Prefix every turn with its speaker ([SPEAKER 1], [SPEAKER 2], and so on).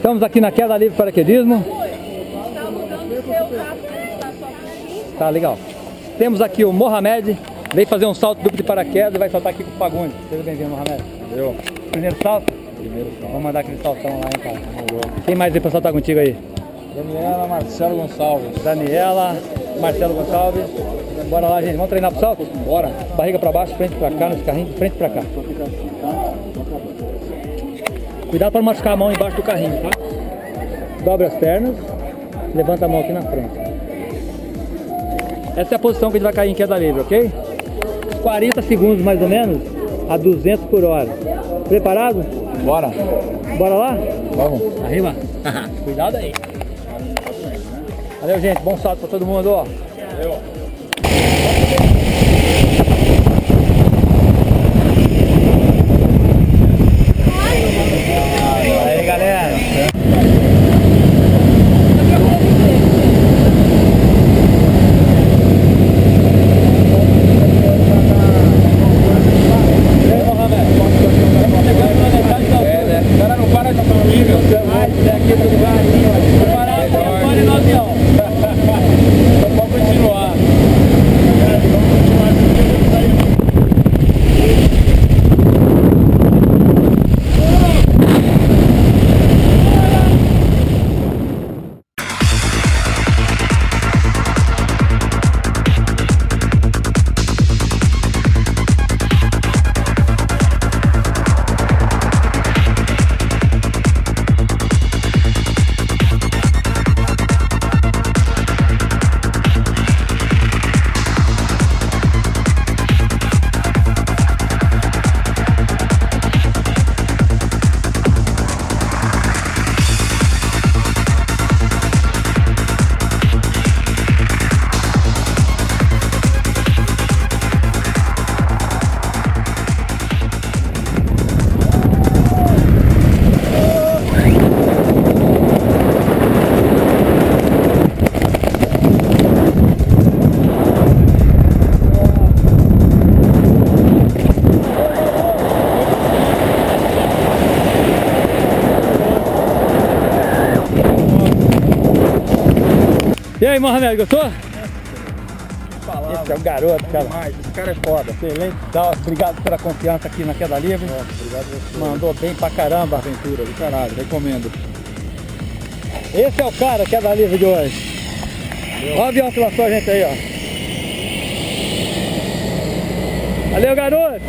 [SPEAKER 1] Estamos aqui na queda livre paraquedismo. Tá legal. Temos aqui o Mohamed, veio fazer um salto duplo de paraquedas e vai saltar aqui com o Fagundes. Seja bem-vindo, Mohamed.
[SPEAKER 2] Eu.
[SPEAKER 1] Primeiro salto?
[SPEAKER 2] Primeiro salto.
[SPEAKER 1] Vamos mandar aquele saltão lá, hein, cara. Quem mais veio pra saltar contigo aí?
[SPEAKER 2] Daniela Marcelo Gonçalves.
[SPEAKER 1] Daniela, Marcelo Gonçalves. Bora lá, gente. Vamos treinar pro salto?
[SPEAKER 2] Bora.
[SPEAKER 1] Barriga pra baixo, frente pra cá, nesse carrinho, frente pra cá. Cuidado para não machucar a mão embaixo do carrinho, tá? Dobra as pernas, levanta a mão aqui na frente. Essa é a posição que a gente vai cair em queda livre, ok? 40 segundos mais ou menos, a 200 por hora. Preparado?
[SPEAKER 2] Bora.
[SPEAKER 1] Bora lá?
[SPEAKER 2] Vamos.
[SPEAKER 1] Arriba. Cuidado aí. Valeu, gente. Bom salto pra todo mundo, ó.
[SPEAKER 2] Eu.
[SPEAKER 1] E aí, Mohamed, gostou? Esse é o garoto, cara.
[SPEAKER 2] Demais. Esse cara é foda.
[SPEAKER 1] Excelente. Dá- Obrigado pela confiança aqui na queda livre.
[SPEAKER 2] Obrigado a você.
[SPEAKER 1] Mandou bem pra caramba.
[SPEAKER 2] Aventura do caralho. Recomendo.
[SPEAKER 1] Esse é o cara queda livre de hoje. Olha o avião que lançou a gente aí, ó. Valeu, garoto!